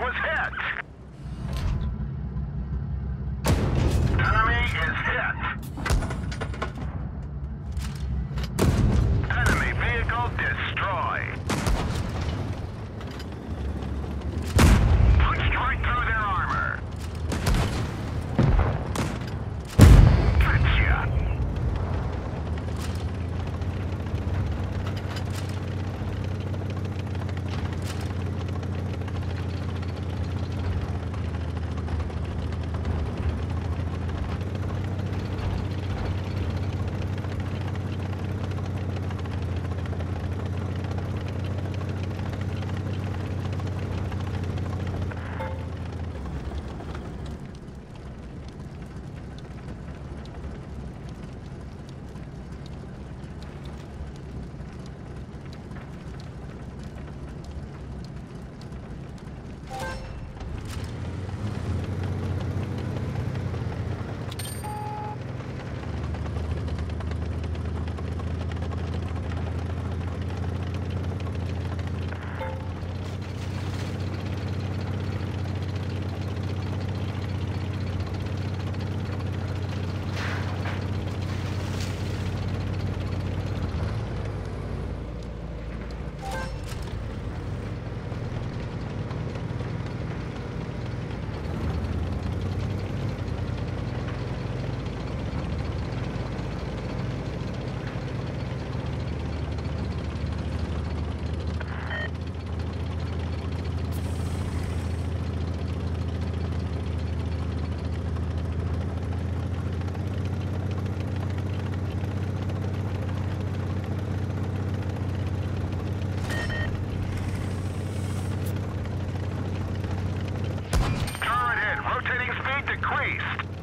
was hit. Rotating speed decreased.